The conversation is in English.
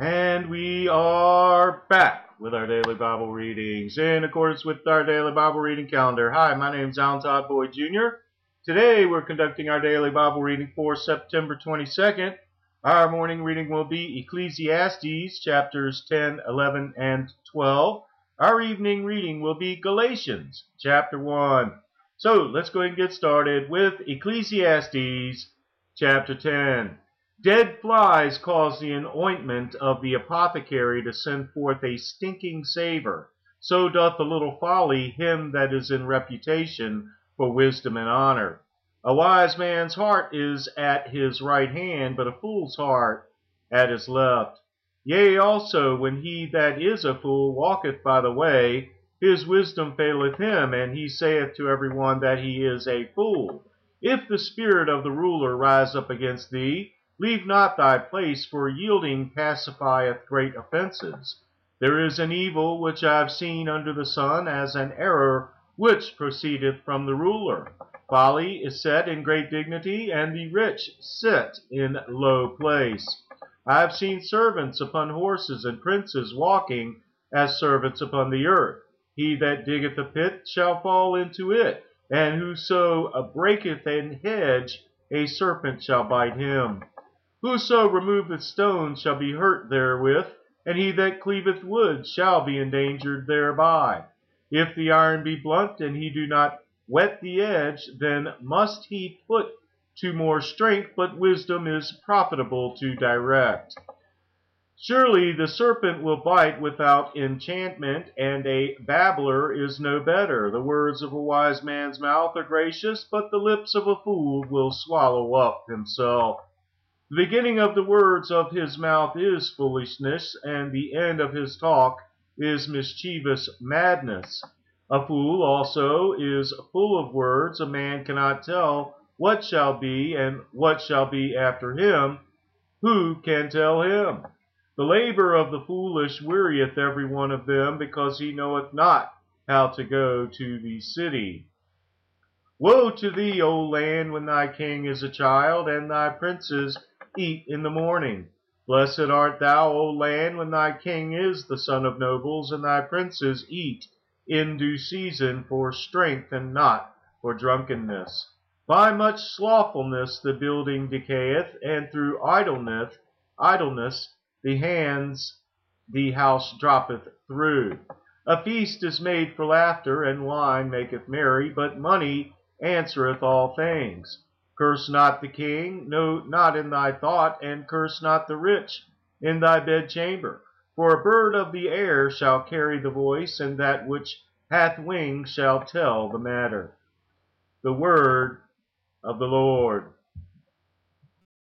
And we are back with our daily Bible readings in accordance with our daily Bible reading calendar. Hi, my name is Alan Todd Boyd Jr. Today we're conducting our daily Bible reading for September 22nd. Our morning reading will be Ecclesiastes chapters 10, 11, and 12. Our evening reading will be Galatians chapter 1. So let's go ahead and get started with Ecclesiastes chapter 10. Dead flies cause the ointment of the apothecary to send forth a stinking savor. So doth a little folly him that is in reputation for wisdom and honor. A wise man's heart is at his right hand, but a fool's heart at his left. Yea, also, when he that is a fool walketh by the way, his wisdom faileth him, and he saith to every one that he is a fool. If the spirit of the ruler rise up against thee, Leave not thy place, for yielding pacifieth great offences. There is an evil which I have seen under the sun, as an error which proceedeth from the ruler. Folly is set in great dignity, and the rich sit in low place. I have seen servants upon horses, and princes walking as servants upon the earth. He that diggeth a pit shall fall into it, and whoso breaketh an hedge, a serpent shall bite him. Whoso removeth stones shall be hurt therewith, and he that cleaveth wood shall be endangered thereby. If the iron be blunt, and he do not whet the edge, then must he put to more strength, but wisdom is profitable to direct. Surely the serpent will bite without enchantment, and a babbler is no better. The words of a wise man's mouth are gracious, but the lips of a fool will swallow up himself. The beginning of the words of his mouth is foolishness, and the end of his talk is mischievous madness. A fool also is full of words. A man cannot tell what shall be and what shall be after him. Who can tell him? The labor of the foolish wearieth every one of them, because he knoweth not how to go to the city. Woe to thee, O land, when thy king is a child, and thy princes eat in the morning. Blessed art thou, O land, when thy king is the son of nobles, and thy princes eat in due season for strength and not for drunkenness. By much slothfulness the building decayeth, and through idleness, idleness the hands the house droppeth through. A feast is made for laughter, and wine maketh merry, but money answereth all things. Curse not the king, no, not in thy thought, and curse not the rich in thy bedchamber. For a bird of the air shall carry the voice, and that which hath wings shall tell the matter. The word of the Lord.